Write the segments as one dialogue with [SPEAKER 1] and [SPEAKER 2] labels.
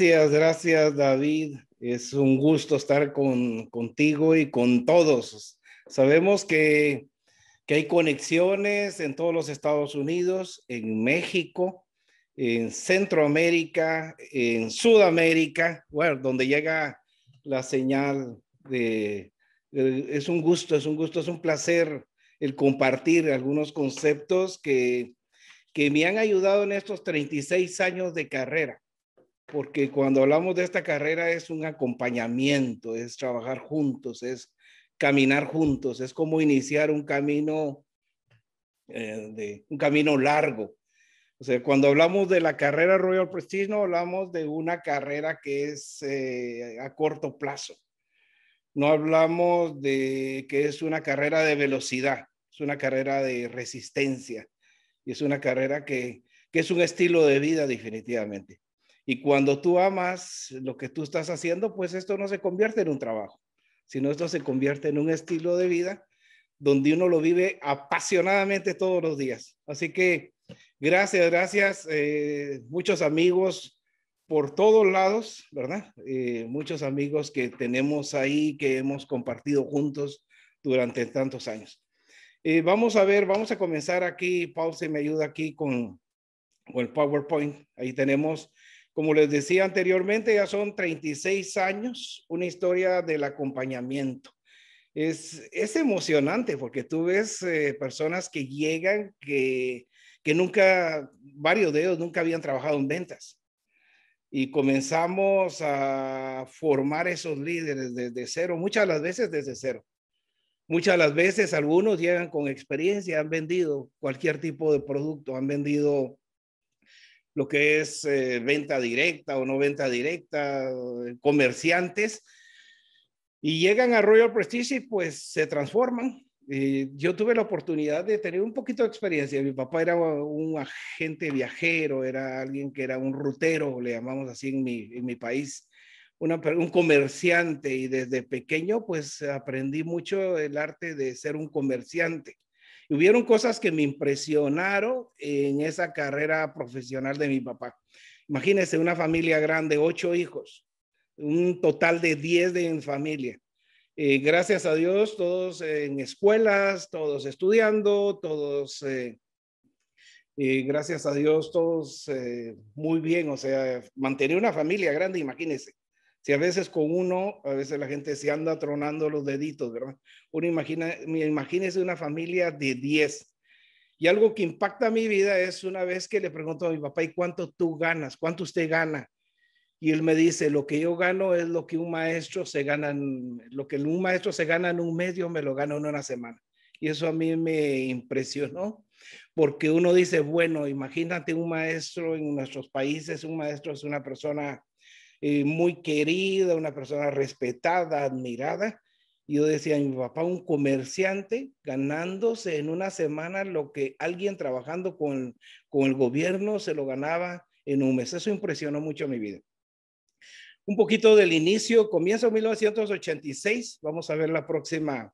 [SPEAKER 1] Gracias, gracias David. Es un gusto estar con, contigo y con todos. Sabemos que, que hay conexiones en todos los Estados Unidos, en México, en Centroamérica, en Sudamérica, bueno, donde llega la señal de, es un gusto, es un gusto, es un placer el compartir algunos conceptos que, que me han ayudado en estos 36 años de carrera porque cuando hablamos de esta carrera es un acompañamiento, es trabajar juntos, es caminar juntos, es como iniciar un camino, eh, de, un camino largo. O sea, cuando hablamos de la carrera Royal Prestige, no hablamos de una carrera que es eh, a corto plazo. No hablamos de que es una carrera de velocidad, es una carrera de resistencia y es una carrera que, que es un estilo de vida definitivamente. Y cuando tú amas lo que tú estás haciendo, pues esto no se convierte en un trabajo, sino esto se convierte en un estilo de vida donde uno lo vive apasionadamente todos los días. Así que gracias, gracias, eh, muchos amigos por todos lados, ¿verdad? Eh, muchos amigos que tenemos ahí, que hemos compartido juntos durante tantos años. Eh, vamos a ver, vamos a comenzar aquí. Paul se me ayuda aquí con, con el PowerPoint. Ahí tenemos como les decía anteriormente, ya son 36 años, una historia del acompañamiento. Es, es emocionante porque tú ves eh, personas que llegan que, que nunca, varios de ellos nunca habían trabajado en ventas. Y comenzamos a formar esos líderes desde cero, muchas de las veces desde cero. Muchas de las veces algunos llegan con experiencia, han vendido cualquier tipo de producto, han vendido lo que es eh, venta directa o no venta directa, comerciantes, y llegan a Royal Prestige y pues se transforman. yo tuve la oportunidad de tener un poquito de experiencia. Mi papá era un agente viajero, era alguien que era un rutero, le llamamos así en mi, en mi país, un comerciante y desde pequeño pues aprendí mucho el arte de ser un comerciante hubieron cosas que me impresionaron en esa carrera profesional de mi papá. Imagínense una familia grande, ocho hijos, un total de diez en familia. Eh, gracias a Dios, todos en escuelas, todos estudiando, todos, eh, eh, gracias a Dios, todos muy bien. O sea, mantener una familia grande, imagínense. Si a veces con uno, a veces la gente se anda tronando los deditos, ¿verdad? Uno imagina, imagínese una familia de 10. Y algo que impacta mi vida es una vez que le pregunto a mi papá, ¿y cuánto tú ganas? ¿Cuánto usted gana? Y él me dice, lo que yo gano es lo que un maestro se gana, en, lo que un maestro se gana en un mes, yo me lo gano en una semana. Y eso a mí me impresionó, porque uno dice, bueno, imagínate un maestro en nuestros países, un maestro es una persona eh, muy querida, una persona respetada, admirada. Yo decía, mi papá, un comerciante ganándose en una semana lo que alguien trabajando con, con el gobierno se lo ganaba en un mes. Eso impresionó mucho mi vida. Un poquito del inicio, comienzo 1986. Vamos a ver la próxima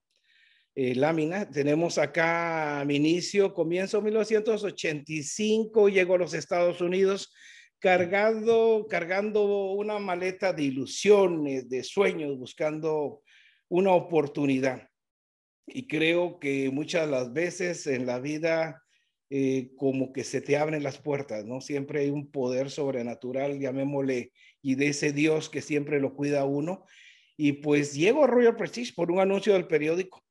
[SPEAKER 1] eh, lámina. Tenemos acá mi inicio, comienzo 1985, llego a los Estados Unidos cargando, cargando una maleta de ilusiones, de sueños, buscando una oportunidad. Y creo que muchas las veces en la vida eh, como que se te abren las puertas, ¿no? Siempre hay un poder sobrenatural, llamémosle, y de ese Dios que siempre lo cuida a uno. Y pues llego a Royal Prestige por un anuncio del periódico.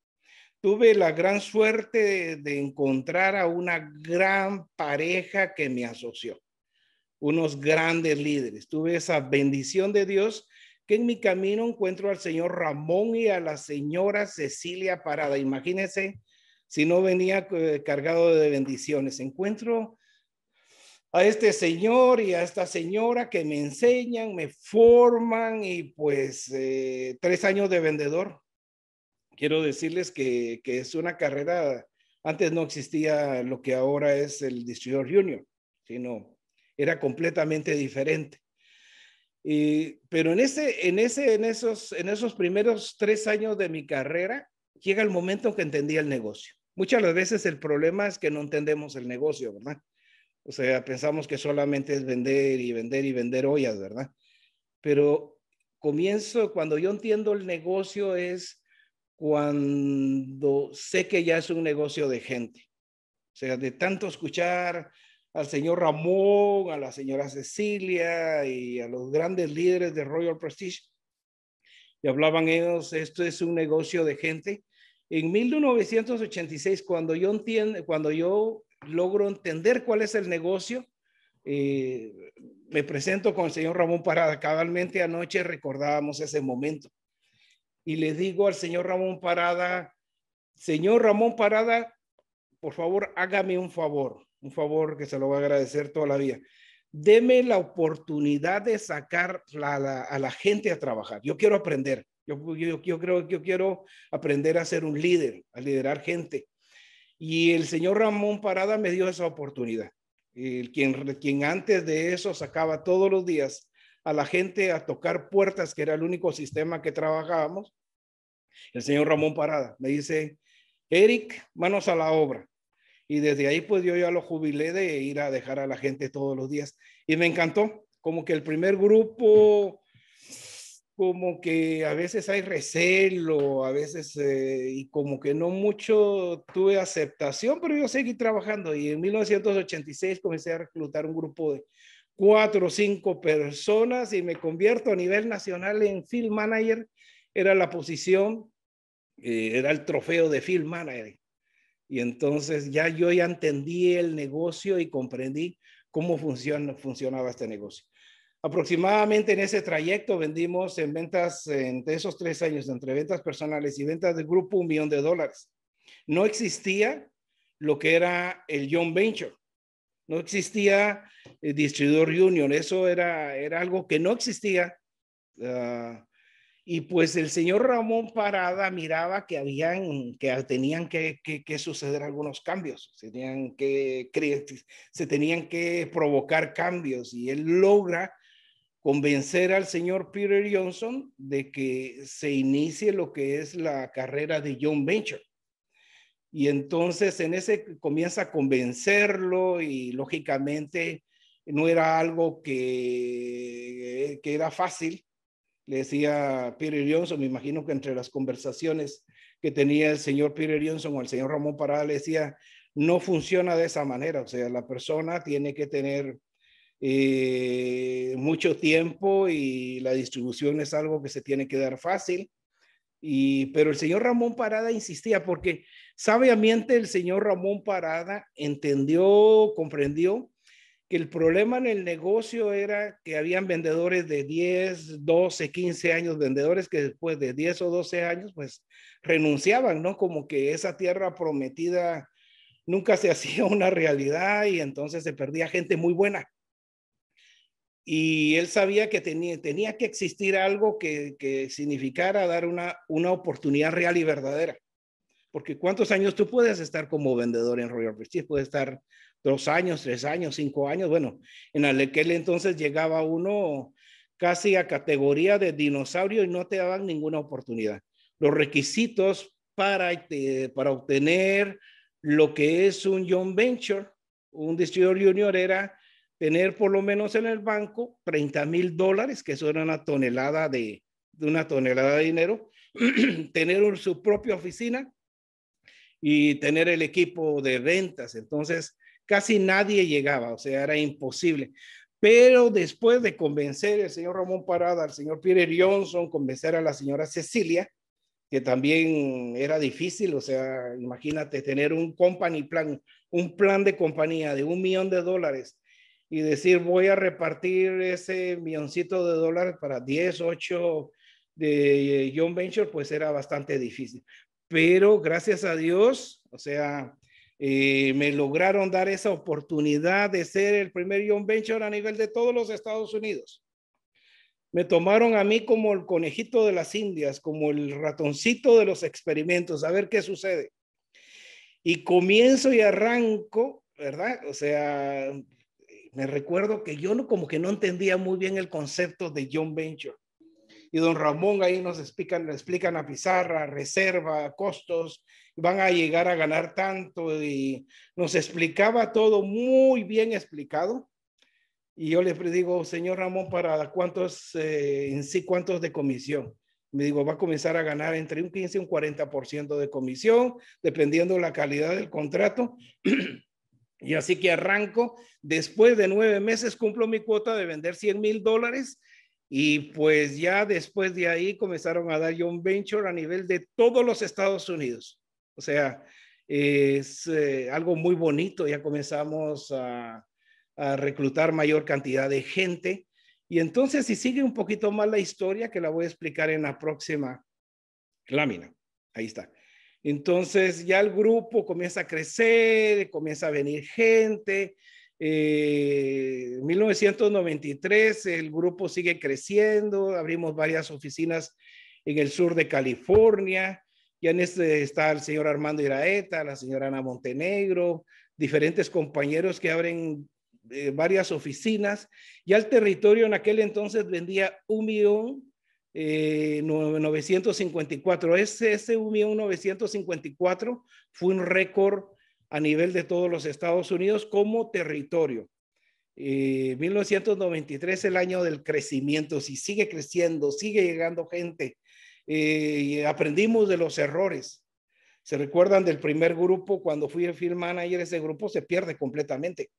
[SPEAKER 1] Tuve la gran suerte de encontrar a una gran pareja que me asoció unos grandes líderes. Tuve esa bendición de Dios que en mi camino encuentro al señor Ramón y a la señora Cecilia Parada. Imagínense si no venía eh, cargado de bendiciones. Encuentro a este señor y a esta señora que me enseñan, me forman y pues eh, tres años de vendedor. Quiero decirles que, que es una carrera, antes no existía lo que ahora es el distribuidor junior, sino era completamente diferente. pero en, ese, en, ese, en, esos, en esos primeros tres años de mi carrera, llega el momento en que entendí el negocio. Muchas veces el problema es que no entendemos el negocio, ¿verdad? O sea, pensamos que solamente es vender y vender y vender ollas, ¿verdad? pero comienzo, cuando yo entiendo el negocio es cuando sé que ya es un negocio de gente. O sea, de tanto escuchar al señor Ramón, a la señora Cecilia y a los grandes líderes de Royal Prestige, y hablaban ellos, esto es un negocio de gente. En 1986, cuando yo entiendo, cuando yo logro entender cuál es el negocio, eh, me presento con el señor Ramón Parada. Cabalmente anoche recordábamos ese momento. Y le digo al señor Ramón Parada, señor Ramón Parada, por favor, hágame un favor, un favor que se lo voy a agradecer toda la vida deme la oportunidad de sacar a la gente a trabajar. Yo quiero aprender. Yo, creo que yo quiero aprender a ser un líder, a liderar gente. Y el señor Ramón Parada me dio esa oportunidad. Quien, quien antes de eso sacaba todos los días a la gente a tocar puertas, que era el único sistema que trabajábamos. El señor Ramón Parada me dice, Eric, manos a la obra. Y desde ahí pues yo ya lo jubilé de ir a dejar a la gente todos los días. Y me encantó, como que el primer grupo, como que a veces hay recelo, a veces, eh, y como que no mucho tuve aceptación, pero yo seguí trabajando. Y en 1986 comencé a reclutar un grupo de cuatro o cinco personas y me convierto a nivel nacional en field manager. Era la posición, eh, era el trofeo de field manager. Y entonces ya yo ya entendí el negocio y comprendí cómo funciona, funcionaba este negocio. Aproximadamente en ese trayecto vendimos en ventas, entre esos tres años, entre ventas personales y ventas de grupo, un millón de dólares. No existía lo que era el John Venture. No existía el distribuidor union. Eso era, era algo que no existía. Ah, y pues el señor Ramón Parada miraba que habían, que tenían que, suceder algunos cambios, se tenían que, se tenían que provocar cambios y él logra convencer al señor Peter Johnson de que se inicie lo que es la carrera de John Venture. Y entonces en ese comienza a convencerlo y lógicamente no era algo que, que era fácil le decía Peter Johnson, me imagino que entre las conversaciones que tenía el señor Peter Johnson o el señor Ramón Parada, le decía, no funciona de esa manera, o sea, la persona tiene que tener eh, mucho tiempo y la distribución es algo que se tiene que dar fácil. Y, pero el señor Ramón Parada insistía porque sabiamente el señor Ramón Parada entendió, comprendió que el problema en el negocio era que habían vendedores de 10, 12, 15 años, vendedores que después de 10 o 12 años, pues renunciaban, ¿no? Como que esa tierra prometida nunca se hacía una realidad y entonces se perdía gente muy buena. Y él sabía que tenía, tenía que existir algo que, que significara dar una, una oportunidad real y verdadera. Porque ¿cuántos años tú puedes estar como vendedor en Royal Prestige? Puedes estar dos años, tres años, cinco años. Bueno, en aquel entonces llegaba uno casi a categoría de dinosaurio y no te daban ninguna oportunidad. Los requisitos para, eh, para obtener lo que es un John Venture, un distribuidor junior, era tener por lo menos en el banco 30 mil dólares, que eso era una tonelada de, de una tonelada de dinero, tener su propia oficina y tener el equipo de ventas. Entonces, casi nadie llegaba, o sea, era imposible. Pero después de convencer al señor Ramón Parada, al señor Peter Johnson, convencer a la señora Cecilia, que también era difícil, o sea, imagínate tener un company plan, un plan de compañía de un millón de dólares y decir voy a repartir ese milloncito de dólares para 10, 8 de John Venture, pues era bastante difícil. Pero gracias a Dios, o sea, eh, me lograron dar esa oportunidad de ser el primer John Venture a nivel de todos los Estados Unidos. Me tomaron a mí como el conejito de las Indias, como el ratoncito de los experimentos, a ver qué sucede. Y comienzo y arranco, ¿verdad? O sea, me recuerdo que yo no, como que no entendía muy bien el concepto de John Venture. Y don Ramón ahí nos explican, explican a pizarra, reserva, costos, van a llegar a ganar tanto y nos explicaba todo muy bien explicado. Y yo le digo, señor Ramón, ¿para cuántos, eh, en sí, cuántos de comisión? Me digo, va a comenzar a ganar entre un 15 y un 40% de comisión, dependiendo la calidad del contrato. y así que arranco. Después de nueve meses cumplo mi cuota de vender 100 mil dólares. Y pues ya después de ahí comenzaron a dar yo un venture a nivel de todos los Estados Unidos. O sea, es eh, algo muy bonito. Ya comenzamos a, reclutar mayor cantidad de gente. Y entonces, si sigue un poquito más la historia, que la voy a explicar en la próxima lámina. Ahí está. Entonces, ya el grupo comienza a crecer, comienza a venir gente. Eh, en 1993 el grupo sigue creciendo, abrimos varias oficinas en el sur de California. Ya en este está el señor Armando Iraeta, la señora Ana Montenegro, diferentes compañeros que abren eh, varias oficinas. Ya el territorio en aquel entonces vendía un millón eh, 954. Ese, ese un millón 954 fue un récord a nivel de todos los Estados Unidos como territorio. Eh, 1993 el año del crecimiento, si sigue creciendo, sigue llegando gente. Eh, aprendimos de los errores. ¿Se recuerdan del primer grupo? Cuando fui el field manager, ese grupo se pierde completamente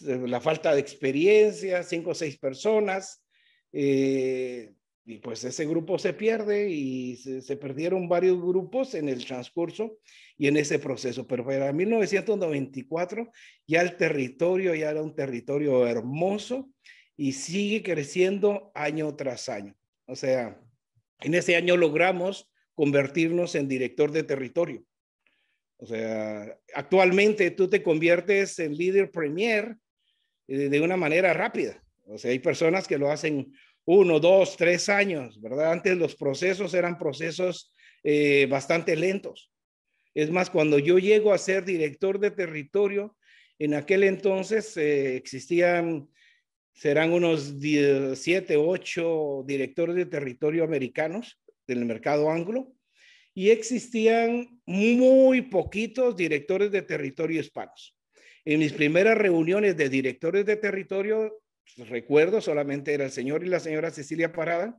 [SPEAKER 1] la falta de experiencia, cinco o seis personas, eh, y pues ese grupo se pierde y se, perdieron varios grupos en el transcurso y en ese proceso. Pero para 1994 ya el territorio ya era un territorio hermoso y sigue creciendo año tras año. O sea, en ese año logramos convertirnos en director de territorio. O sea, actualmente tú te conviertes en líder premier eh, de una manera rápida. O sea, hay personas que lo hacen uno, dos, tres años, ¿verdad? Antes los procesos eran procesos eh, bastante lentos. Es más, cuando yo llego a ser director de territorio, en aquel entonces eh, existían, serán unos siete, ocho directores de territorio americanos del mercado anglo y existían muy poquitos directores de territorio hispanos. En mis primeras reuniones de directores de territorio, pues, recuerdo, solamente era el señor y la señora Cecilia Parada,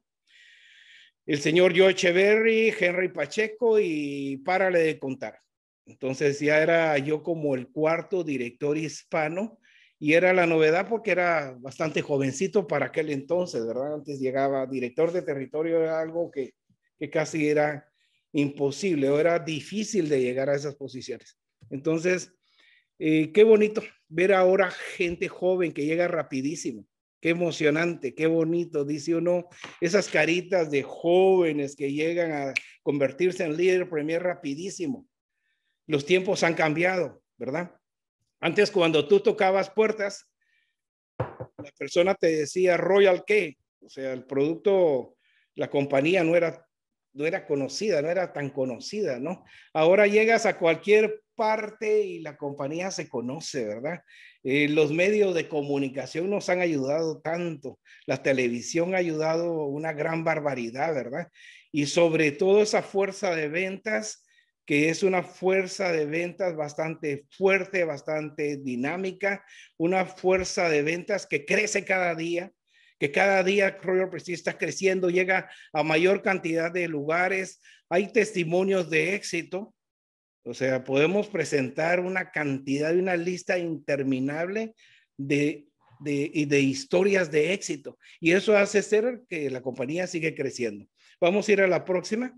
[SPEAKER 1] el señor George Berry, Henry Pacheco y párale de contar. Entonces ya era yo como el cuarto director hispano y era la novedad porque era bastante jovencito para aquel entonces, ¿verdad? Antes llegaba director de territorio, era algo que, que casi era imposible o era difícil de llegar a esas posiciones. Entonces, eh, qué bonito ver ahora gente joven que llega rapidísimo. Qué emocionante, qué bonito, dice uno, esas caritas de jóvenes que llegan a convertirse en líder premier rapidísimo. Los tiempos han cambiado, ¿verdad? Antes cuando tú tocabas puertas, la persona te decía Royal qué, o sea, el producto, la compañía no era no era conocida, no era tan conocida, ¿no? Ahora llegas a cualquier parte y la compañía se conoce, ¿verdad? Eh, los medios de comunicación nos han ayudado tanto, la televisión ha ayudado una gran barbaridad, ¿verdad? Y sobre todo esa fuerza de ventas, que es una fuerza de ventas bastante fuerte, bastante dinámica, una fuerza de ventas que crece cada día, que cada día Royal Prestige está creciendo, llega a mayor cantidad de lugares, hay testimonios de éxito, o sea, podemos presentar una cantidad y una lista interminable de, de, de historias de éxito y eso hace ser que la compañía sigue creciendo. Vamos a ir a la próxima.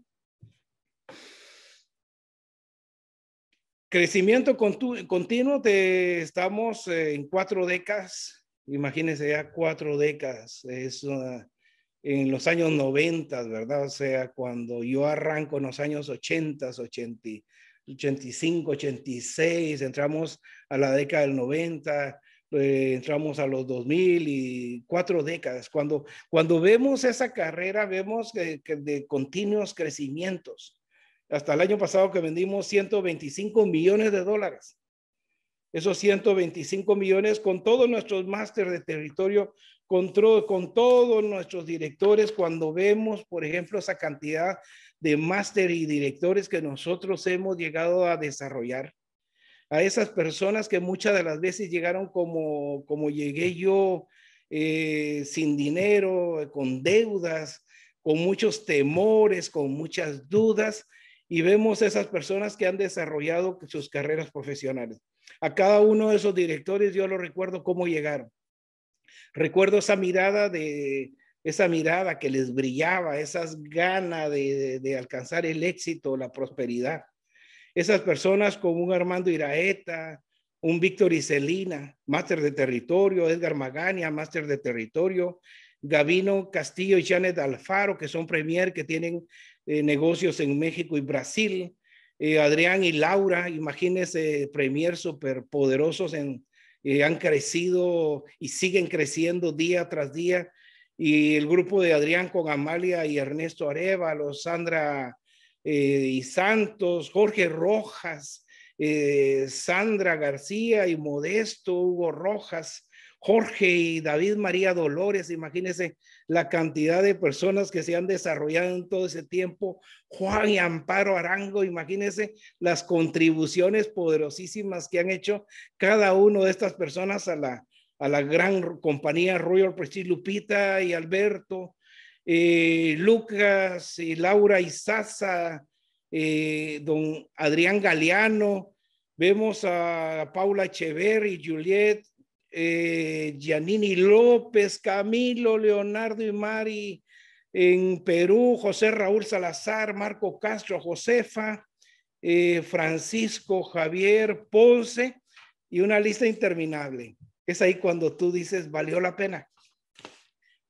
[SPEAKER 1] Crecimiento continuo, de, estamos en cuatro décadas imagínense ya cuatro décadas, es en los años 90, ¿verdad? O sea, cuando yo arranco en los años 80, 80, 85, 86, entramos a la década del 90, eh, entramos a los 2000 y cuatro décadas. Cuando, cuando vemos esa carrera, vemos que de continuos crecimientos. Hasta el año pasado que vendimos 125 millones de dólares. Esos 125 millones con todos nuestros másteres de territorio, con, todos nuestros directores, cuando vemos, por ejemplo, esa cantidad de máster y directores que nosotros hemos llegado a desarrollar, a esas personas que muchas de las veces llegaron como, como llegué yo eh, sin dinero, con deudas, con muchos temores, con muchas dudas, y vemos esas personas que han desarrollado sus carreras profesionales. A cada uno de esos directores yo lo recuerdo cómo llegaron. Recuerdo esa mirada de esa mirada que les brillaba, esas ganas de, de alcanzar el éxito, la prosperidad. Esas personas como un Armando Iraeta, un Víctor Iselina, máster de territorio, Edgar Magania, máster de territorio, Gavino Castillo y Janet Alfaro, que son premier, que tienen eh, negocios en México y Brasil, eh, Adrián y Laura, imagínense, premier superpoderosos, en, eh, han crecido y siguen creciendo día tras día. Y el grupo de Adrián con Amalia y Ernesto Arevalo, Sandra y Santos, Jorge Rojas, Sandra García y Modesto, Hugo Rojas, Jorge y David María Dolores, imagínense la cantidad de personas que se han desarrollado en todo ese tiempo. Juan y Amparo Arango, imagínense las contribuciones poderosísimas que han hecho cada uno de estas personas a la, a la gran compañía Royal Prestige Lupita y Alberto, eh, Lucas y Laura Isaza, eh, don Adrián Galeano, vemos a Paula Echever y Juliet eh, Giannini López, Camilo, Leonardo y Mari en Perú, José Raúl Salazar, Marco Castro, Josefa, eh, Francisco, Javier, Ponce y una lista interminable. Es ahí cuando tú dices, valió la pena.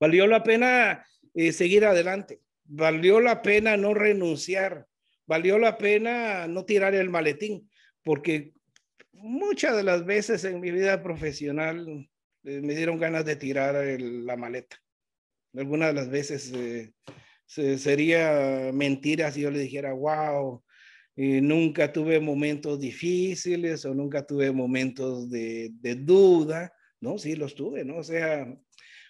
[SPEAKER 1] Valió la pena eh, seguir adelante. Valió la pena no renunciar. Valió la pena no tirar el maletín, porque muchas de las veces en mi vida profesional eh, me dieron ganas de tirar la maleta. Algunas de las veces eh, sería mentira si yo le dijera, wow, nunca tuve momentos difíciles o nunca tuve momentos de, de, duda. No, sí los tuve, ¿no? O sea,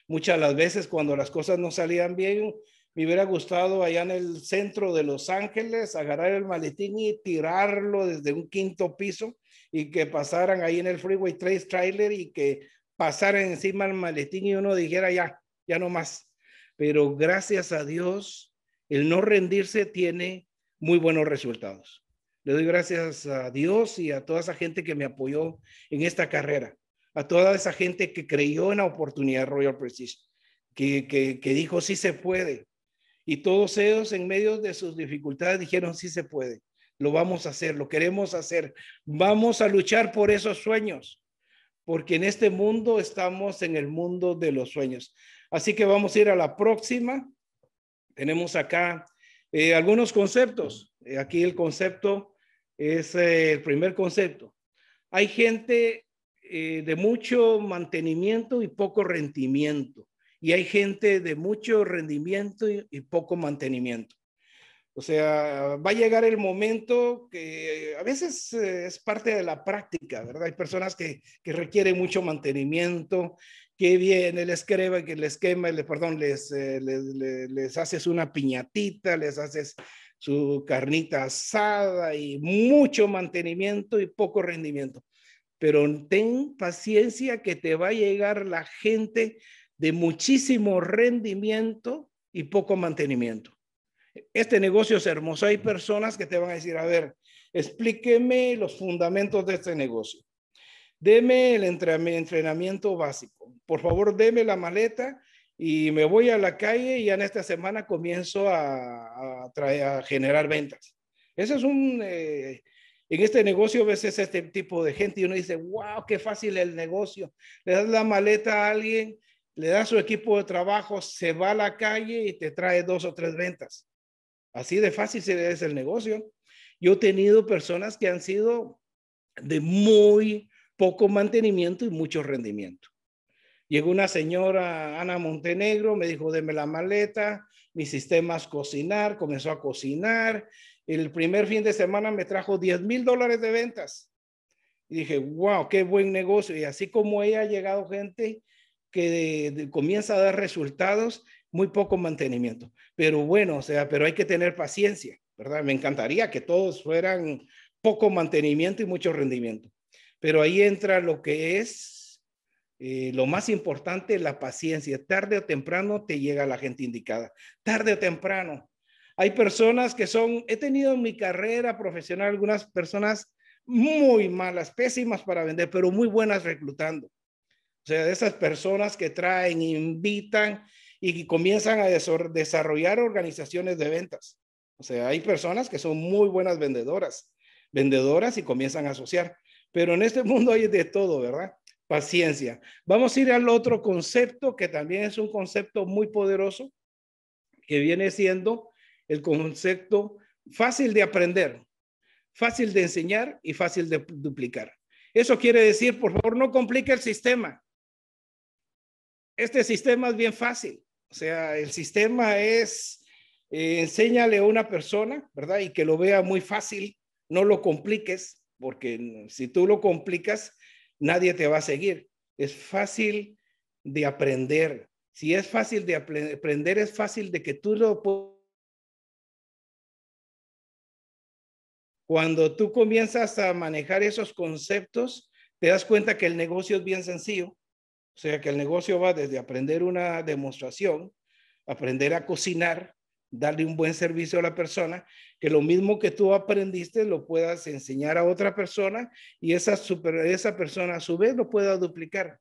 [SPEAKER 1] muchas de las veces cuando las cosas no salían bien, me hubiera gustado allá en el centro de Los Ángeles agarrar el maletín y tirarlo desde un quinto piso y que pasaran ahí en el Freeway Trace Trailer y que pasaran encima el maletín y uno dijera ya, ya no más. Pero gracias a Dios, el no rendirse tiene muy buenos resultados. Le doy gracias a Dios y a toda esa gente que me apoyó en esta carrera, a toda esa gente que creyó en la oportunidad Royal Prestige, que, que, que dijo sí se puede. Y todos ellos en medio de sus dificultades dijeron sí se puede lo vamos a hacer, lo queremos hacer. Vamos a luchar por esos sueños, porque en este mundo estamos en el mundo de los sueños. Así que vamos a ir a la próxima. Tenemos acá eh, algunos conceptos. Eh, aquí el concepto es eh, el primer concepto. Hay gente de mucho mantenimiento y poco rendimiento. Y hay gente de mucho rendimiento y poco mantenimiento. O sea, va a llegar el momento que a veces eh, es parte de la práctica, ¿verdad? Hay personas que, requieren mucho mantenimiento, que viene, les crema, que les quema, perdón, les, eh, les, les, haces una piñatita, les haces su carnita asada y mucho mantenimiento y poco rendimiento. Pero ten paciencia que te va a llegar la gente de muchísimo rendimiento y poco mantenimiento este negocio es hermoso. Hay personas que te van a decir, a ver, explíqueme los fundamentos de este negocio. Deme el entrenamiento básico. Por favor, deme la maleta y me voy a la calle y ya en esta semana comienzo a, a, generar ventas. Ese es un... Eh, en este negocio ves este tipo de gente y uno dice, wow, qué fácil el negocio. Le das la maleta a alguien, le das su equipo de trabajo, se va a la calle y te trae dos o tres ventas. Así de fácil es el negocio. Yo he tenido personas que han sido de muy poco mantenimiento y mucho rendimiento. Llegó una señora, Ana Montenegro, me dijo, deme la maleta, mi sistema es cocinar, comenzó a cocinar. El primer fin de semana me trajo 10 mil dólares de ventas. Y dije, wow, qué buen negocio. Y así como ella ha llegado gente que comienza a dar resultados muy poco mantenimiento. Pero bueno, o sea, pero hay que tener paciencia, ¿verdad? Me encantaría que todos fueran poco mantenimiento y mucho rendimiento. Pero ahí entra lo que es eh, lo más importante, la paciencia. Tarde o temprano te llega la gente indicada. Tarde o temprano. Hay personas que son, he tenido en mi carrera profesional algunas personas muy malas, pésimas para vender, pero muy buenas reclutando. O sea, de esas personas que traen, invitan y comienzan a desarrollar organizaciones de ventas. O sea, hay personas que son muy buenas vendedoras, vendedoras y comienzan a asociar. Pero en este mundo hay de todo, ¿verdad? Paciencia. Vamos a ir al otro concepto que también es un concepto muy poderoso, que viene siendo el concepto fácil de aprender, fácil de enseñar y fácil de duplicar. Eso quiere decir, por favor, no complique el sistema. Este sistema es bien fácil. O sea, el sistema es, eh, enséñale a una persona, ¿verdad? Y que lo vea muy fácil, no lo compliques, porque si tú lo complicas, nadie te va a seguir. Es fácil de aprender. Si es fácil de aprender, es fácil de que tú lo Cuando tú comienzas a manejar esos conceptos, te das cuenta que el negocio es bien sencillo. O sea, que el negocio va desde aprender una demostración, aprender a cocinar, darle un buen servicio a la persona, que lo mismo que tú aprendiste lo puedas enseñar a otra persona y esa, super, esa persona a su vez lo pueda duplicar.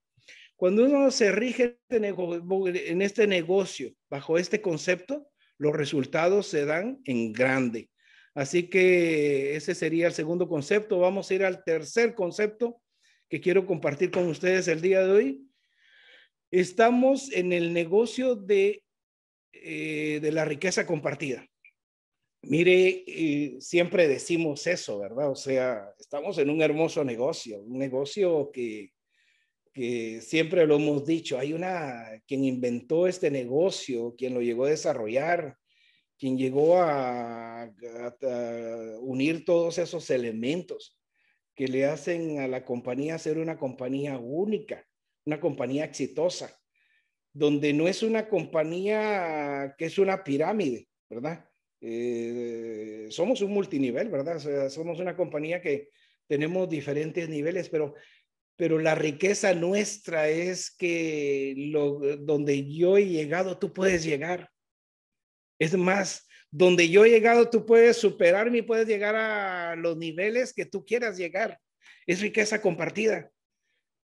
[SPEAKER 1] Cuando uno se rige en este negocio bajo este concepto, los resultados se dan en grande. Así que ese sería el segundo concepto. Vamos a ir al tercer concepto que quiero compartir con ustedes el día de hoy. Estamos en el negocio de, eh, de la riqueza compartida. Mire, eh, siempre decimos eso, ¿verdad? O sea, estamos en un hermoso negocio, un negocio que, que siempre lo hemos dicho. Hay una, quien inventó este negocio, quien lo llegó a desarrollar, quien llegó a, unir todos esos elementos que le hacen a la compañía ser una compañía única, una compañía exitosa, donde no es una compañía que es una pirámide, ¿verdad? Eh, somos un multinivel, ¿verdad? somos una compañía que tenemos diferentes niveles, pero, pero la riqueza nuestra es que lo, donde yo he llegado, tú puedes llegar. Es más, donde yo he llegado, tú puedes superarme y puedes llegar a los niveles que tú quieras llegar. Es riqueza compartida.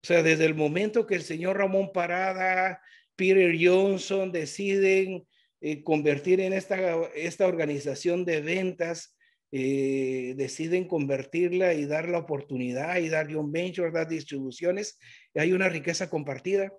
[SPEAKER 1] O sea, desde el momento que el señor Ramón Parada, Peter Johnson deciden eh, convertir en esta, esta organización de ventas, eh, deciden convertirla y dar la oportunidad y dar un venture, dar distribuciones, hay una riqueza compartida.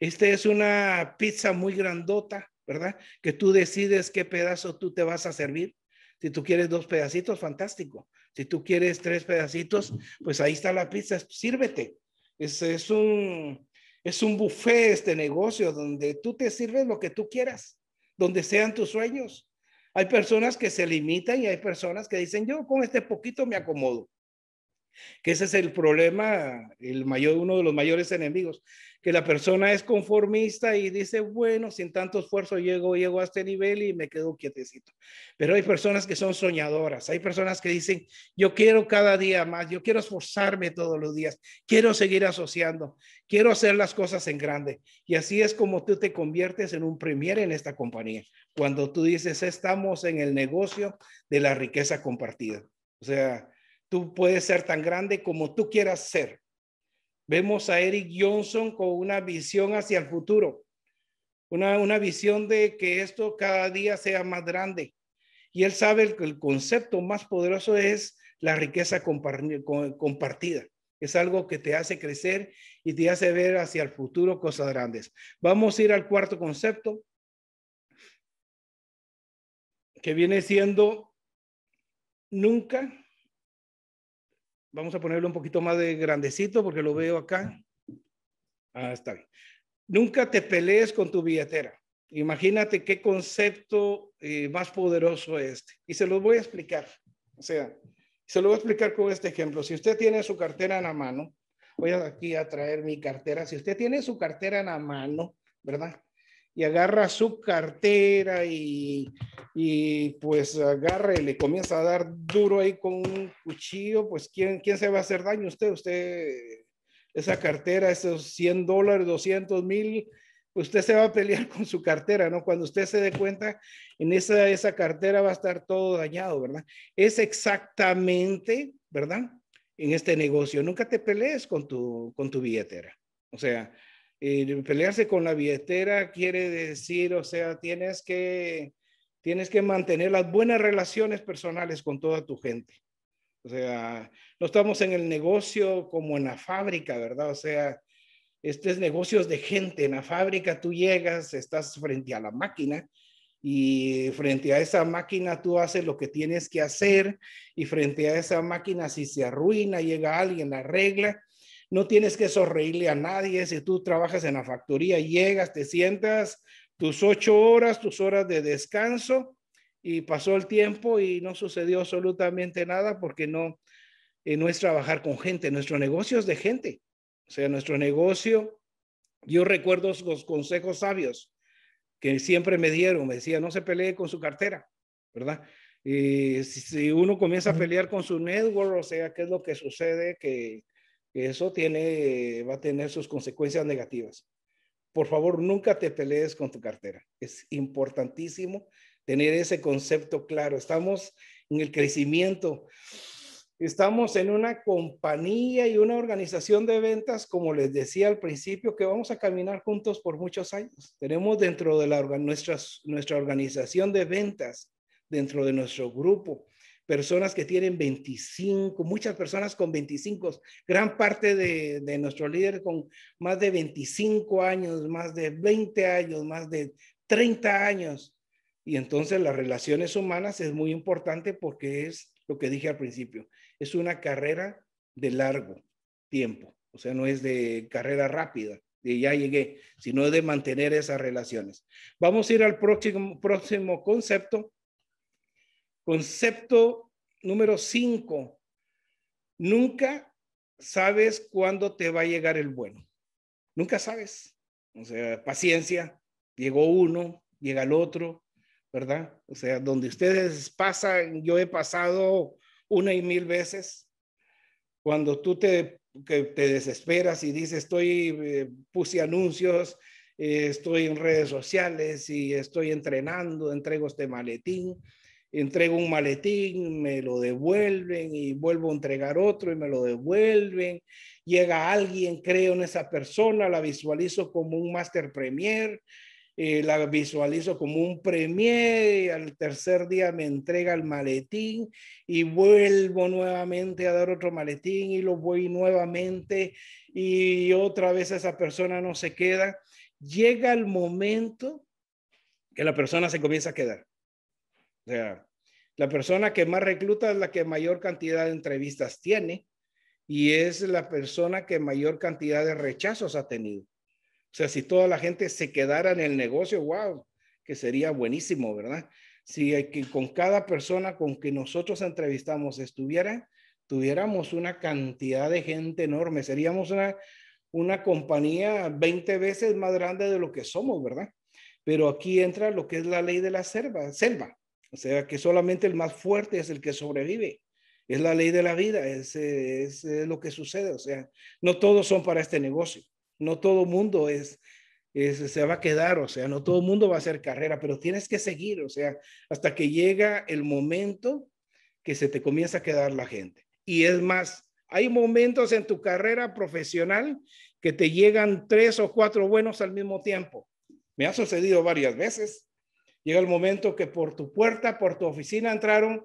[SPEAKER 1] Esta es una pizza muy grandota, ¿verdad? Que tú decides qué pedazo tú te vas a servir. Si tú quieres dos pedacitos, fantástico. Si tú quieres tres pedacitos, pues ahí está la pizza, sírvete. Es, es, un, es un buffet este negocio donde tú te sirves lo que tú quieras, donde sean tus sueños. Hay personas que se limitan y hay personas que dicen, yo con este poquito me acomodo que ese es el problema, el mayor, uno de los mayores enemigos, que la persona es conformista y dice, bueno, sin tanto esfuerzo llego, llego a este nivel y me quedo quietecito. Pero hay personas que son soñadoras, hay personas que dicen, yo quiero cada día más, yo quiero esforzarme todos los días, quiero seguir asociando, quiero hacer las cosas en grande. Y así es como tú te conviertes en un premier en esta compañía, cuando tú dices, estamos en el negocio de la riqueza compartida. O sea, Tú puedes ser tan grande como tú quieras ser. Vemos a Eric Johnson con una visión hacia el futuro, una, una visión de que esto cada día sea más grande. Y él sabe que el concepto más poderoso es la riqueza compartida. Es algo que te hace crecer y te hace ver hacia el futuro cosas grandes. Vamos a ir al cuarto concepto, que viene siendo nunca Vamos a ponerlo un poquito más de grandecito porque lo veo acá. Ah, está bien. Nunca te pelees con tu billetera. Imagínate qué concepto eh, más poderoso es este. Y se lo voy a explicar. O sea, se lo voy a explicar con este ejemplo. Si usted tiene su cartera en la mano, voy aquí a traer mi cartera. Si usted tiene su cartera en la mano, ¿verdad? Y agarra su cartera y, y pues agarra y le comienza a dar duro ahí con un cuchillo, pues ¿quién, ¿quién se va a hacer daño? Usted, usted esa cartera, esos 100 dólares, 200 mil, usted se va a pelear con su cartera, ¿no? Cuando usted se dé cuenta, en esa, esa cartera va a estar todo dañado, ¿verdad? Es exactamente, ¿verdad? En este negocio, nunca te pelees con tu, con tu billetera. O sea, eh, pelearse con la billetera quiere decir, o sea, tienes que, tienes que mantener las buenas relaciones personales con toda tu gente. O sea, no estamos en el negocio como en la fábrica, ¿verdad? O sea, este es negocios de gente. En la fábrica tú llegas, estás frente a la máquina y frente a esa máquina tú haces lo que tienes que hacer y frente a esa máquina si se arruina, llega alguien, la arregla. No tienes que sonreírle a nadie. Si tú trabajas en la factoría, llegas, te sientas tus ocho horas, tus horas de descanso y pasó el tiempo y no sucedió absolutamente nada porque no, eh, no es trabajar con gente. Nuestro negocio es de gente. O sea, nuestro negocio, yo recuerdo los consejos sabios que siempre me dieron. Me decía, no se pelee con su cartera, ¿verdad? Y si, uno comienza a pelear con su network, o sea, ¿qué es lo que sucede? Que, que eso tiene, va a tener sus consecuencias negativas. Por favor, nunca te pelees con tu cartera. Es importantísimo tener ese concepto claro. Estamos en el crecimiento Estamos en una compañía y una organización de ventas, como les decía al principio, que vamos a caminar juntos por muchos años. Tenemos dentro de la, nuestra, nuestra organización de ventas, dentro de nuestro grupo, personas que tienen 25, muchas personas con 25, gran parte de, de nuestro líder con más de 25 años, más de 20 años, más de 30 años. Y entonces las relaciones humanas es muy importante porque es lo que dije al principio, es una carrera de largo tiempo, o sea, no es de carrera rápida, de ya llegué, sino de mantener esas relaciones. Vamos a ir al próximo, próximo concepto. Concepto número cinco. Nunca sabes cuándo te va a llegar el bueno. Nunca sabes. O sea, paciencia. Llegó uno, llega el otro, ¿verdad? O sea, donde ustedes pasan, yo he pasado una y mil veces. Cuando tú te, que te desesperas y dices, estoy, eh, puse anuncios, eh, estoy en redes sociales y estoy entrenando, entrego este maletín, entrego un maletín, me lo devuelven y vuelvo a entregar otro y me lo devuelven. Llega alguien, creo en esa persona, la visualizo como un Master Premier eh, la visualizo como un premier y al tercer día me entrega el maletín y vuelvo nuevamente a dar otro maletín y lo voy nuevamente y otra vez esa persona no se queda. Llega el momento que la persona se comienza a quedar. O sea, la persona que más recluta es la que mayor cantidad de entrevistas tiene y es la persona que mayor cantidad de rechazos ha tenido. O sea, si toda la gente se quedara en el negocio, wow, que sería buenísimo, ¿verdad? Si que con cada persona con que nosotros entrevistamos estuviera, tuviéramos una cantidad de gente enorme, seríamos una, una compañía 20 veces más grande de lo que somos, ¿verdad? Pero aquí entra lo que es la ley de la selva, selva. O sea, que solamente el más fuerte es el que sobrevive. Es la ley de la vida, es, es, es lo que sucede. O sea, no todos son para este negocio. No todo mundo es, se va a quedar, o sea, no todo mundo va a hacer carrera, pero tienes que seguir, o sea, hasta que llega el momento que se te comienza a quedar la gente. Y es más, hay momentos en tu carrera profesional que te llegan tres o cuatro buenos al mismo tiempo. Me ha sucedido varias veces. Llega el momento que por tu puerta, por tu oficina entraron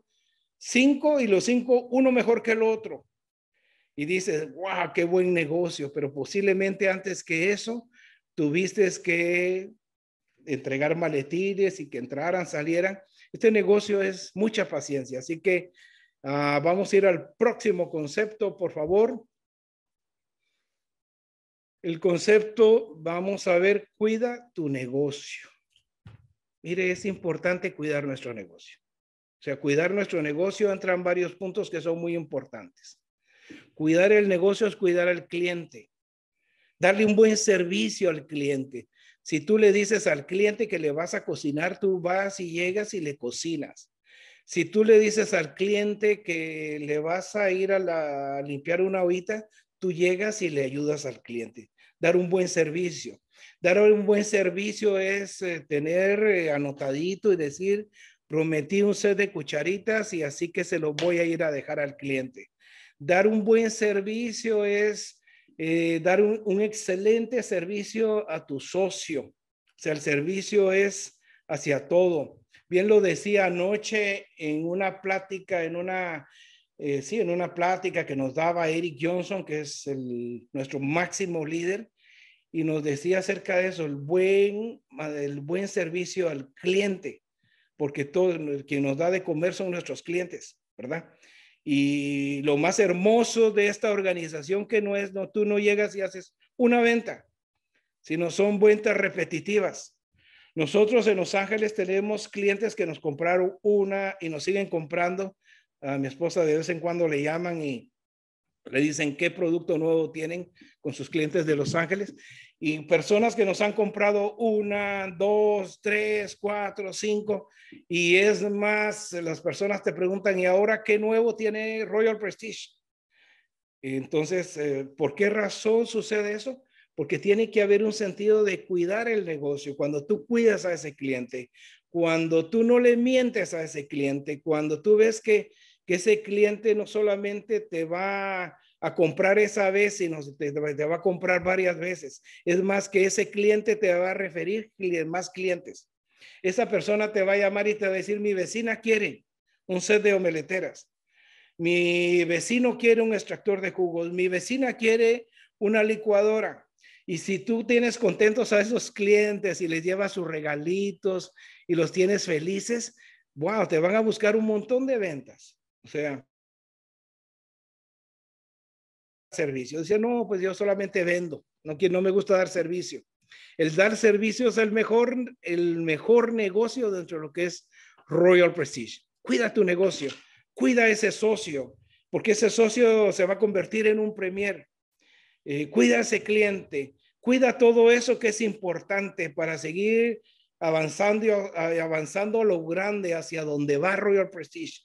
[SPEAKER 1] cinco y los cinco, uno mejor que el otro y dices, wow, qué buen negocio, pero posiblemente antes que eso tuviste que entregar maletines y que entraran, salieran. Este negocio es mucha paciencia, así que ah, vamos a ir al próximo concepto, por favor. El concepto, vamos a ver, cuida tu negocio. Mire, es importante cuidar nuestro negocio. O sea, cuidar nuestro negocio entran varios puntos que son muy importantes. Cuidar el negocio es cuidar al cliente, darle un buen servicio al cliente. Si tú le dices al cliente que le vas a cocinar, tú vas y llegas y le cocinas. Si tú le dices al cliente que le vas a ir a, limpiar una ollita, tú llegas y le ayudas al cliente. Dar un buen servicio. Dar un buen servicio es eh, tener eh, anotadito y decir, prometí un set de cucharitas y así que se lo voy a ir a dejar al cliente. Dar un buen servicio es eh, dar un, excelente servicio a tu socio. O sea, el servicio es hacia todo. Bien lo decía anoche en una plática, en una, eh, sí, en una plática que nos daba Eric Johnson, que es nuestro máximo líder, y nos decía acerca de eso, el buen, el buen servicio al cliente, porque todo quien nos da de comer son nuestros clientes, ¿verdad? Y lo más hermoso de esta organización que no es, no, tú no llegas y haces una venta, sino son ventas repetitivas. Nosotros en Los Ángeles tenemos clientes que nos compraron una y nos siguen comprando. A mi esposa de vez en cuando le llaman y le dicen qué producto nuevo tienen con sus clientes de Los Ángeles. Y personas que nos han comprado una, dos, tres, cuatro, cinco. Y es más, las personas te preguntan, ¿y ahora qué nuevo tiene Royal Prestige? Entonces, eh, ¿por qué razón sucede eso? porque tiene que haber un sentido de cuidar el negocio. Cuando tú cuidas a ese cliente, cuando tú no le mientes a ese cliente, cuando tú ves que, ese cliente no solamente te va a comprar esa vez, sino te, te va a comprar varias veces. Es más que ese cliente te va a referir más clientes. Esa persona te va a llamar y te va a decir, mi vecina quiere un set de omeleteras. Mi vecino quiere un extractor de jugos. Mi vecina quiere una licuadora. Y si tú tienes contentos a esos clientes y les llevas sus regalitos y los tienes felices, wow, te van a buscar un montón de ventas. O sea, servicio. Dice, no, pues yo solamente vendo, no, no me gusta dar servicio. El dar servicio es el mejor, el mejor negocio dentro de lo que es Royal Prestige. Cuida tu negocio, cuida ese socio, porque ese socio se va a convertir en un premier. Eh, cuida ese cliente, cuida todo eso que es importante para seguir avanzando, avanzando a lo grande hacia donde va Royal Prestige.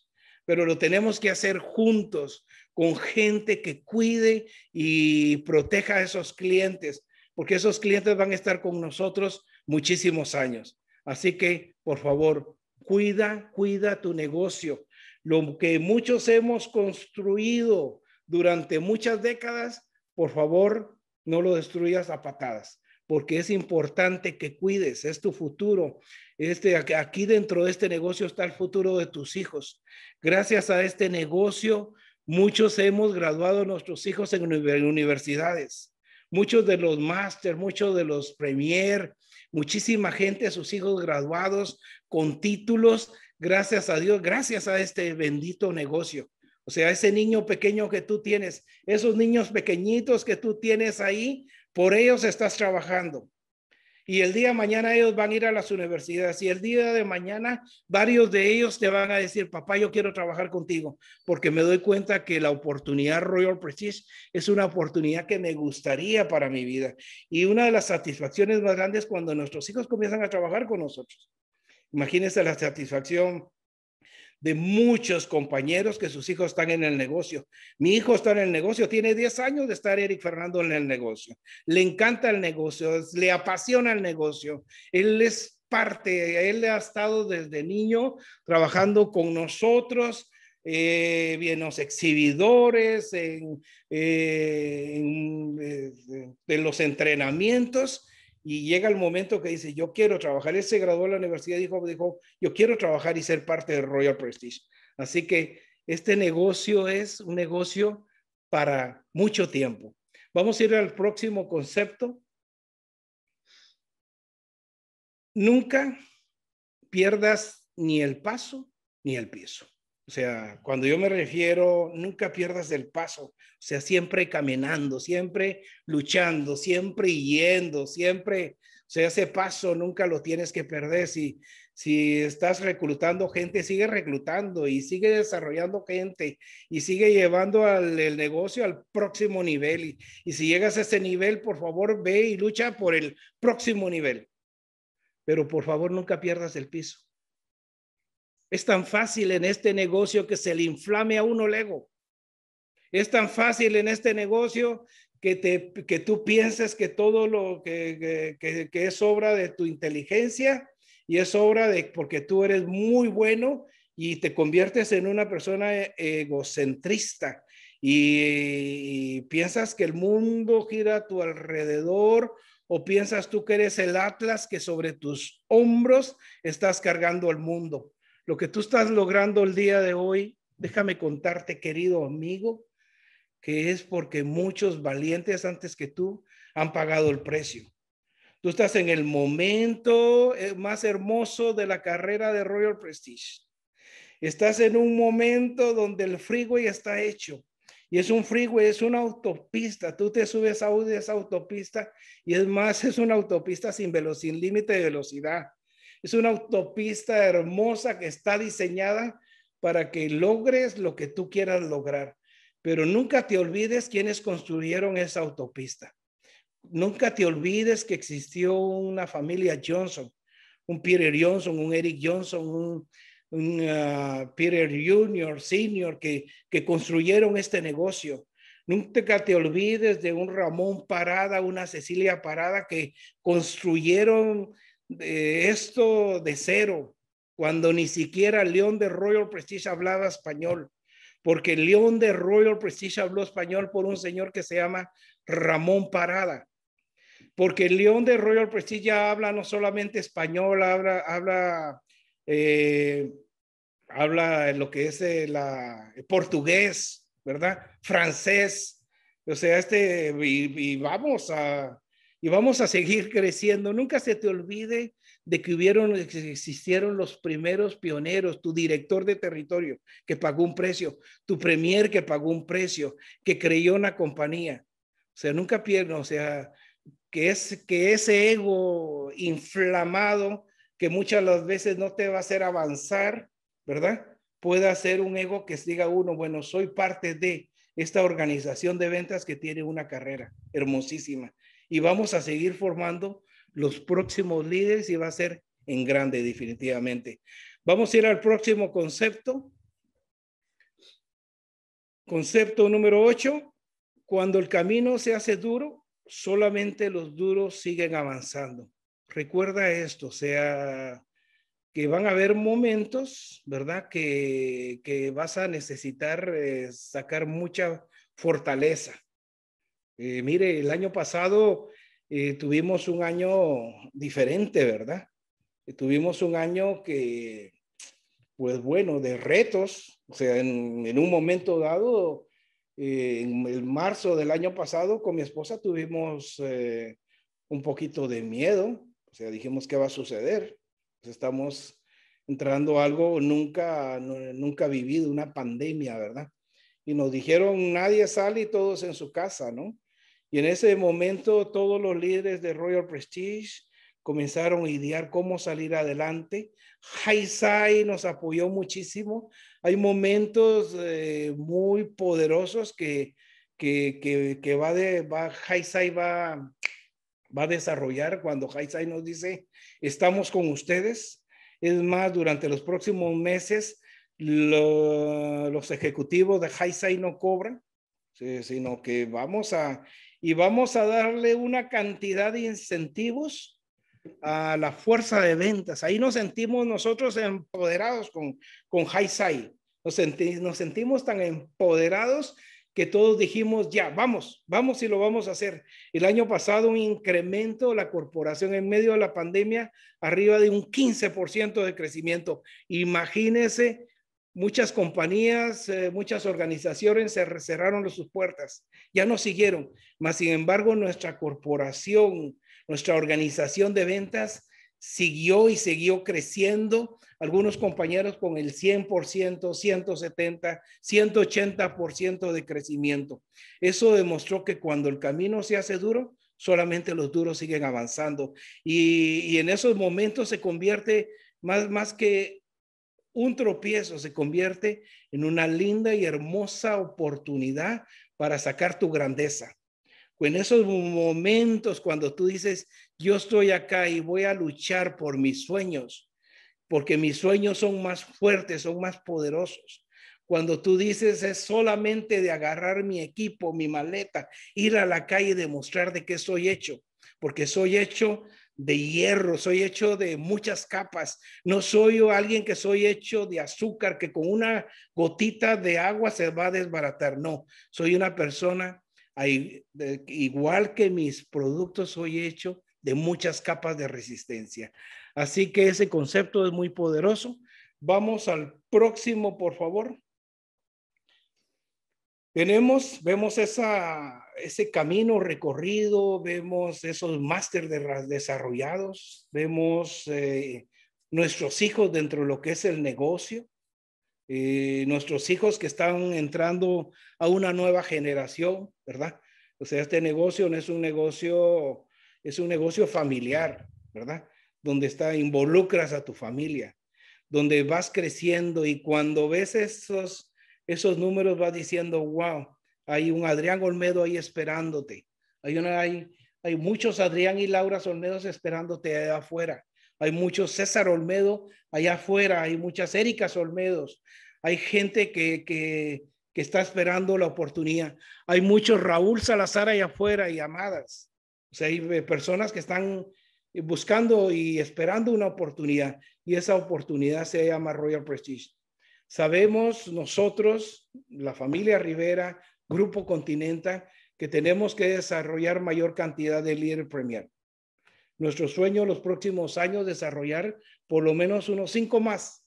[SPEAKER 1] Pero lo tenemos que hacer juntos, con gente que cuide y proteja a esos clientes, porque esos clientes van a estar con nosotros muchísimos años. Así que, por favor, cuida, cuida tu negocio. Lo que muchos hemos construido durante muchas décadas, por favor, no lo destruyas a patadas, porque es importante que cuides, es tu futuro. Este, aquí dentro de este negocio está el futuro de tus hijos. Gracias a este negocio, muchos hemos graduado a nuestros hijos en universidades. Muchos de los máster, muchos de los premier, muchísima gente, sus hijos graduados con títulos, gracias a Dios, gracias a este bendito negocio. O sea, ese niño pequeño que tú tienes, esos niños pequeñitos que tú tienes ahí, por ellos estás trabajando. Y el día de mañana ellos van a ir a las universidades y el día de mañana varios de ellos te van a decir, papá, yo quiero trabajar contigo porque me doy cuenta que la oportunidad Royal Prestige es una oportunidad que me gustaría para mi vida. Y una de las satisfacciones más grandes cuando nuestros hijos comienzan a trabajar con nosotros. Imagínense la satisfacción de muchos compañeros que sus hijos están en el negocio. Mi hijo está en el negocio, tiene 10 años de estar Eric Fernando en el negocio. Le encanta el negocio, le apasiona el negocio. Él es parte, él ha estado desde niño trabajando con nosotros. Eh, bien, los exhibidores, en, eh, en, eh, en los entrenamientos, y llega el momento que dice, yo quiero trabajar. Él se graduó de la universidad y dijo, dijo, yo quiero trabajar y ser parte de Royal Prestige. Así que este negocio es un negocio para mucho tiempo. Vamos a ir al próximo concepto. Nunca pierdas ni el paso ni el piso. O sea, cuando yo me refiero, nunca pierdas el paso. O sea, siempre caminando, siempre luchando, siempre yendo, siempre, o sea, ese paso nunca lo tienes que perder. Si, si estás reclutando gente, sigue reclutando y sigue desarrollando gente y sigue llevando al, el negocio al próximo nivel. Y, y si llegas a ese nivel, por favor, ve y lucha por el próximo nivel. Pero por favor, nunca pierdas el piso. Es tan fácil en este negocio que se le inflame a uno el ego. Es tan fácil en este negocio que, te, que tú pienses que todo lo que, que, es obra de tu inteligencia y es obra de porque tú eres muy bueno y te conviertes en una persona egocentrista y, y piensas que el mundo gira a tu alrededor o piensas tú que eres el Atlas que sobre tus hombros estás cargando el mundo. Lo que tú estás logrando el día de hoy, déjame contarte, querido amigo, que es porque muchos valientes antes que tú han pagado el precio. Tú estás en el momento eh, más hermoso de la carrera de Royal Prestige. Estás en un momento donde el freeway está hecho. Y es un freeway, es una autopista. Tú te subes a esa autopista y es más, es una autopista sin, sin límite de velocidad. Es una autopista hermosa que está diseñada para que logres lo que tú quieras lograr. Pero nunca te olvides quiénes construyeron esa autopista. Nunca te olvides que existió una familia Johnson, un Peter Johnson, un Eric Johnson, un, uh, Peter Junior, Senior, que construyeron este negocio. Nunca te olvides de un Ramón Parada, una Cecilia Parada que construyeron de esto de cero, cuando ni siquiera León de Royal Prestige hablaba español, porque León de Royal Prestige habló español por un señor que se llama Ramón Parada, porque León de Royal Prestige habla no solamente español, habla, habla, eh, habla lo que es el, portugués, ¿verdad? Francés, o sea, este, y vamos a, y vamos a seguir creciendo. Nunca se te olvide de que hubieron, existieron los primeros pioneros, tu director de territorio que pagó un precio, tu premier que pagó un precio, que creyó en la compañía. O sea, nunca pierdo, o sea, que, es, que ese ego inflamado que muchas las veces no te va a hacer avanzar, ¿verdad? Pueda ser un ego que diga uno, bueno, soy parte de esta organización de ventas que tiene una carrera hermosísima y vamos a seguir formando los próximos líderes y va a ser en grande definitivamente. Vamos a ir al próximo concepto. Concepto número 8. Cuando el camino se hace duro, solamente los duros siguen avanzando. Recuerda esto, o sea, que van a haber momentos, ¿verdad? Que, que vas a necesitar eh, sacar mucha fortaleza. Eh, mire, el año pasado eh, tuvimos un año diferente, ¿verdad? Eh, tuvimos un año que, pues bueno, de retos, o sea, en, un momento dado, en el marzo del año pasado, con mi esposa tuvimos un poquito de miedo, o sea, dijimos qué va a suceder. Pues estamos entrando algo nunca, nunca vivido, una pandemia, ¿verdad? Y nos dijeron, nadie sale y todos en su casa, ¿no? Y en ese momento todos los líderes de Royal Prestige comenzaron a idear cómo salir adelante. Haisai nos apoyó muchísimo. Hay momentos eh, muy poderosos que, que, que, que va de, va, Haisai va, va a desarrollar cuando Haisai nos dice, estamos con ustedes. Es más, durante los próximos meses, los ejecutivos de Haisai no cobran, sino que vamos a y vamos a darle una cantidad de incentivos a la fuerza de ventas. Ahí nos sentimos nosotros empoderados con, con High Nos, nos sentimos tan empoderados que todos dijimos, ya, vamos, vamos y lo vamos a hacer. El año pasado un incremento, la corporación en medio de la pandemia, arriba de un 15% de crecimiento. Imagínese Muchas compañías, eh, muchas organizaciones se cerraron sus puertas, ya no siguieron, mas sin embargo nuestra corporación, nuestra organización de ventas siguió y siguió creciendo. Algunos compañeros con el 100%, 170, 180% de crecimiento. Eso demostró que cuando el camino se hace duro, solamente los duros siguen avanzando. Y, y en esos momentos se convierte más, más que un tropiezo se convierte en una linda y hermosa oportunidad para sacar tu grandeza. En esos momentos cuando tú dices, yo estoy acá y voy a luchar por mis sueños, porque mis sueños son más fuertes, son más poderosos. cuando tú dices es solamente de agarrar mi equipo, mi maleta, ir a la calle y demostrar de qué soy hecho, porque soy hecho de hierro, soy hecho de muchas capas. No soy yo alguien que soy hecho de azúcar, que con una gotita de agua se va a desbaratar. No, soy una persona igual que mis productos, soy hecho de muchas capas de resistencia. Así que ese concepto es muy poderoso. Vamos al próximo, por favor. Tenemos, vemos esa, ese camino recorrido, vemos esos máster desarrollados, vemos eh, nuestros hijos dentro de lo que es el negocio, eh, nuestros hijos que están entrando a una nueva generación, ¿verdad? O sea, este negocio no es un negocio, es un negocio familiar, ¿verdad? Donde está, involucras a tu familia, donde vas creciendo y cuando ves esos esos números va diciendo, wow, hay un Adrián Olmedo ahí esperándote. Hay, una, hay, hay muchos Adrián y Laura Olmedos esperándote allá afuera. Hay muchos César Olmedo allá afuera. Hay muchas Éricas Olmedos. Hay gente que, que, que está esperando la oportunidad. Hay muchos Raúl Salazar allá afuera y amadas. O sea, hay personas que están buscando y esperando una oportunidad y esa oportunidad se llama Royal Prestige. Sabemos nosotros, la familia Rivera, Grupo Continental, que tenemos que desarrollar mayor cantidad de líderes premier. Nuestro sueño los próximos años desarrollar por lo menos unos cinco más.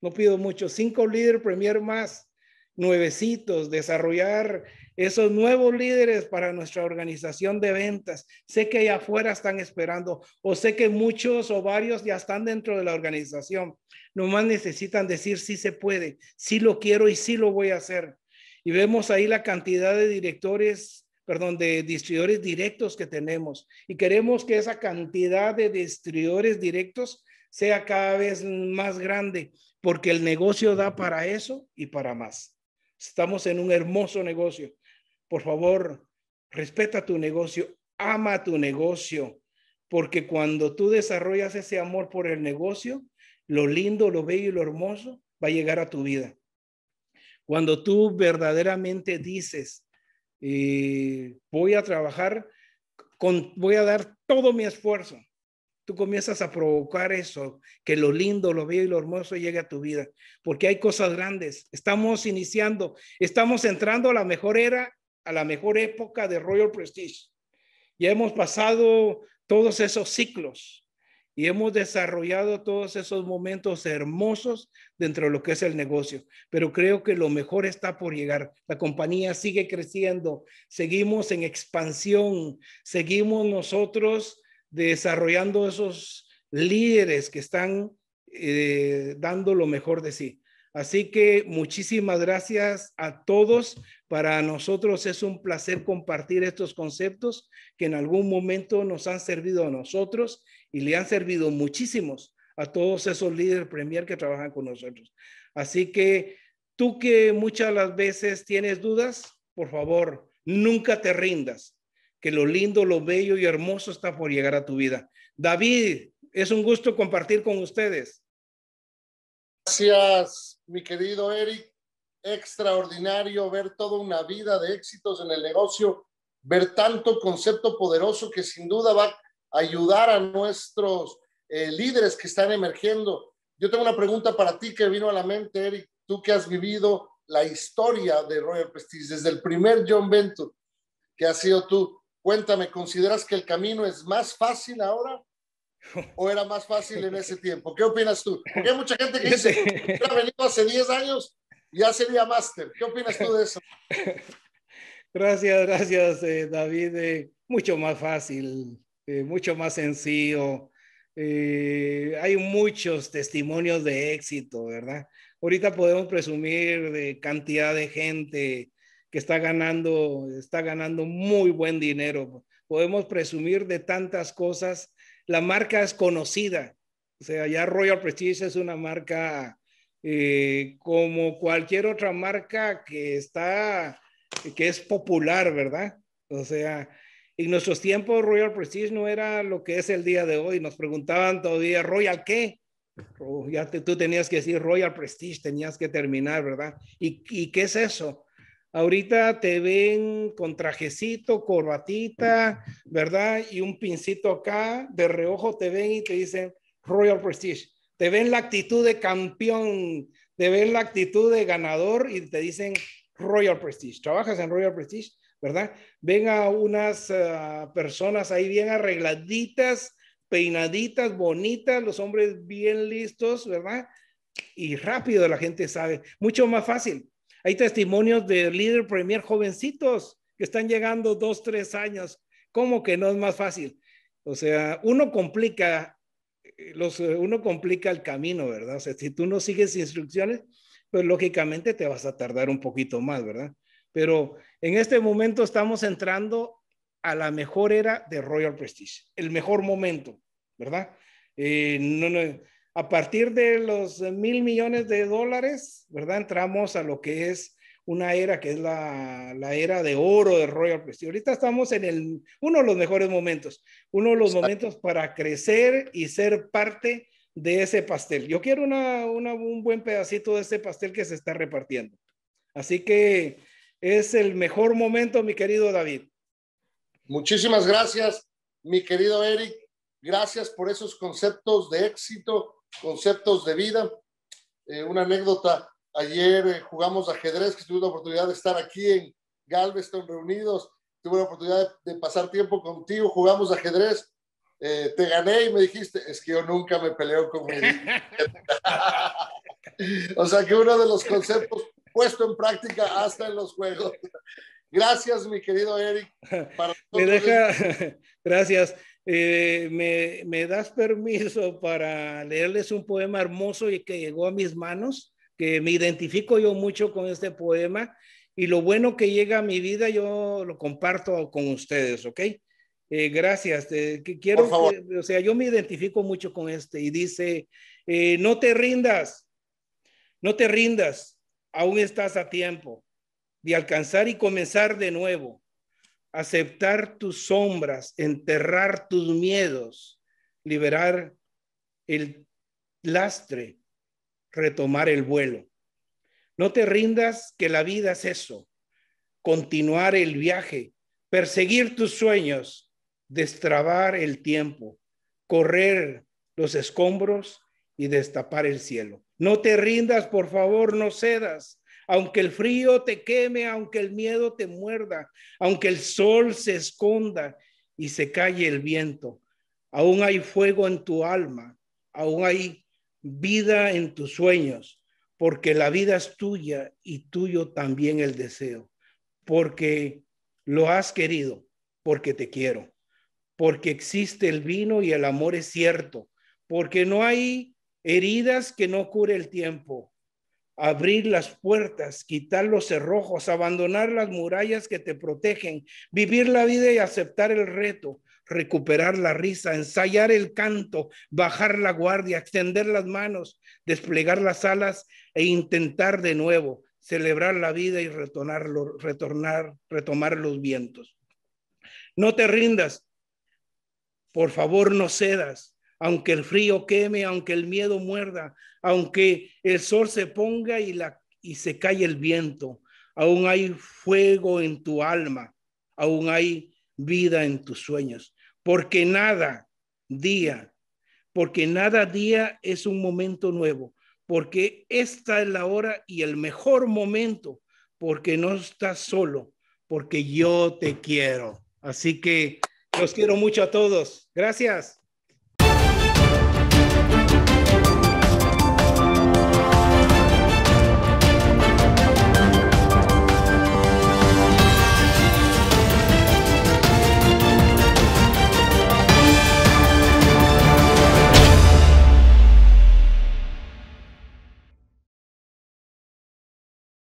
[SPEAKER 1] No pido mucho, cinco líderes premier más nuevecitos, desarrollar esos nuevos líderes para nuestra organización de ventas. Sé que allá afuera están esperando o sé que muchos o varios ya están dentro de la organización. Nomás necesitan decir sí se puede, sí lo quiero y sí lo voy a hacer. Y vemos ahí la cantidad de directores, perdón, de distribuidores directos que tenemos. Y queremos que esa cantidad de distribuidores directos sea cada vez más grande, porque el negocio da para eso y para más. Estamos en un hermoso negocio. Por favor, respeta tu negocio, ama tu negocio, porque cuando tú desarrollas ese amor por el negocio, lo lindo, lo bello y lo hermoso va a llegar a tu vida. Cuando tú verdaderamente dices, eh, voy a trabajar, con, voy a dar todo mi esfuerzo, tú comienzas a provocar eso, que lo lindo, lo bello y lo hermoso llegue a tu vida, porque hay cosas grandes. Estamos iniciando, estamos entrando a la mejor era, a la mejor época de Royal Prestige. Ya hemos pasado todos esos ciclos y hemos desarrollado todos esos momentos hermosos dentro de lo que es el negocio. Pero creo que lo mejor está por llegar. La compañía sigue creciendo, seguimos en expansión, seguimos nosotros desarrollando esos líderes que están eh, dando lo mejor de sí. Así que muchísimas gracias a todos. Para nosotros es un placer compartir estos conceptos que en algún momento nos han servido a nosotros y le han servido muchísimos a todos esos líderes premier que trabajan con nosotros. Así que tú que muchas las veces tienes dudas, por favor, nunca te rindas que lo lindo, lo bello y hermoso está por llegar a tu vida. David, es un gusto compartir con ustedes.
[SPEAKER 2] Gracias, mi querido Eric. Extraordinario ver toda una vida de éxitos en el negocio, ver tanto concepto poderoso que sin duda va a ayudar a nuestros eh, líderes que están emergiendo. Yo tengo una pregunta para ti que vino a la mente, Eric. Tú que has vivido la historia de Royal Prestige desde el primer John Venture que has sido tú. Cuéntame, ¿consideras que el camino es más fácil ahora o era más fácil en ese tiempo? ¿Qué opinas tú? Porque hay mucha gente que dice, ha venido hace 10 años, ya sería máster. ¿Qué opinas tú de eso?
[SPEAKER 1] Gracias, gracias, eh, David. Eh, mucho más fácil, eh, mucho más sencillo. hay muchos testimonios de éxito, ¿verdad? Ahorita podemos presumir de cantidad de gente que está ganando, está ganando muy buen dinero. Podemos presumir de tantas cosas. La marca es conocida. O sea, ya Royal Prestige es una marca eh, como cualquier otra marca que está, que es popular, ¿verdad? O sea, en nuestros tiempos Royal Prestige no era lo que es el día de hoy. Nos preguntaban todavía, ¿Royal qué? Oh, ya tú tenías que decir Royal Prestige, tenías que terminar, ¿verdad? ¿Y, ¿Y qué es eso? Ahorita te ven con trajecito, corbatita, ¿verdad? Y un pincito acá, de reojo te ven y te dicen Royal Prestige. Te ven la actitud de campeón, te ven la actitud de ganador y te dicen Royal Prestige. Trabajas en Royal Prestige, ¿verdad? Ven a unas ah, personas ahí bien arregladitas, peinaditas, bonitas, los hombres bien listos, ¿verdad? Y rápido la gente sabe, mucho más fácil. Hay testimonios de líder premier jovencitos que están llegando dos, tres años. ¿Cómo que no es más fácil? O sea, uno complica, eh, los, eh, uno complica el camino, ¿verdad? O sea, si tú no sigues instrucciones, pues lógicamente te vas a tardar un poquito más, ¿verdad? Pero en este momento estamos entrando a la mejor era de Royal Prestige, el mejor momento, ¿verdad? Eh, no, no, a partir de los mil millones de dólares, ¿verdad? Entramos a lo que es una era que es la, la, era de oro de Royal Prestige. Ahorita estamos en el, uno de los mejores momentos, uno de los momentos para crecer y ser parte de ese pastel. Yo quiero una, una, un buen pedacito de ese pastel que se está repartiendo. Así que es el mejor momento, mi querido David.
[SPEAKER 2] Muchísimas gracias, mi querido Eric. Gracias por esos conceptos de éxito, conceptos de vida. Eh, una anécdota, ayer eh, jugamos ajedrez, que tuve la oportunidad de estar aquí en Galveston reunidos, tuve la oportunidad de, pasar tiempo contigo, jugamos ajedrez, eh, te gané y me dijiste, es que yo nunca me peleo con mi... o sea que uno de los conceptos puesto en práctica hasta en los juegos. Gracias, mi querido Eric.
[SPEAKER 1] me deja, gracias. Eh, me, me, das permiso para leerles un poema hermoso y que llegó a mis manos, que me identifico yo mucho con este poema y lo bueno que llega a mi vida yo lo comparto con ustedes, ¿ok? Eh, gracias. Eh, que quiero, o sea, yo me identifico mucho con este y dice, no te rindas, no te rindas, aún estás a tiempo de alcanzar y comenzar de nuevo, aceptar tus sombras, enterrar tus miedos, liberar el lastre, retomar el vuelo. No te rindas que la vida es eso, continuar el viaje, perseguir tus sueños, destrabar el tiempo, correr los escombros y destapar el cielo. No te rindas, por favor, no cedas aunque el frío te queme, aunque el miedo te muerda, aunque el sol se esconda y se calle el viento, aún hay fuego en tu alma, aún hay vida en tus sueños, porque la vida es tuya y tuyo también el deseo, porque lo has querido, porque te quiero, porque existe el vino y el amor es cierto, porque no hay heridas que no cure el tiempo, abrir las puertas, quitar los cerrojos, abandonar las murallas que te protegen, vivir la vida y aceptar el reto, recuperar la risa, ensayar el canto, bajar la guardia, extender las manos, desplegar las alas e intentar de nuevo celebrar la vida y retornar, retornar, retomar los vientos. No te rindas, por favor no cedas, aunque el frío queme, aunque el miedo muerda, aunque el sol se ponga y, la, y se cae el viento, aún hay fuego en tu alma, aún hay vida en tus sueños, porque nada día, porque nada día es un momento nuevo, porque esta es la hora y el mejor momento, porque no estás solo, porque yo te quiero. Así que los quiero mucho a todos. Gracias.